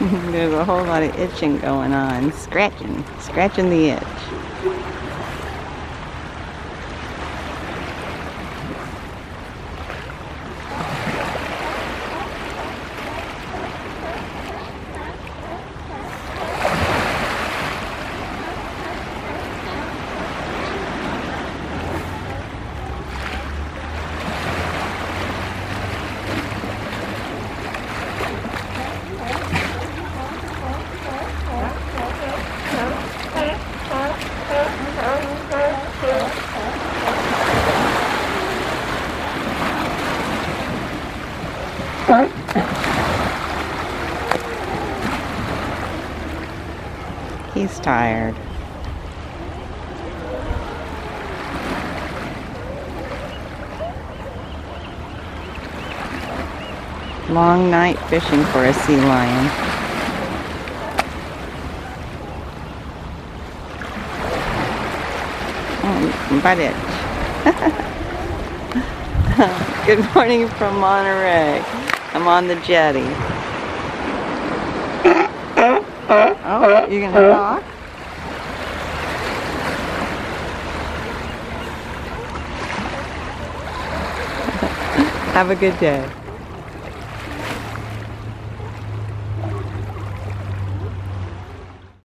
There's a whole lot of itching going on. Scratching. Scratching the itch. He's tired. Long night fishing for a sea lion. Oh, butt itch. Good morning from Monterey. On the jetty. Oh, you gonna talk? Have a good day.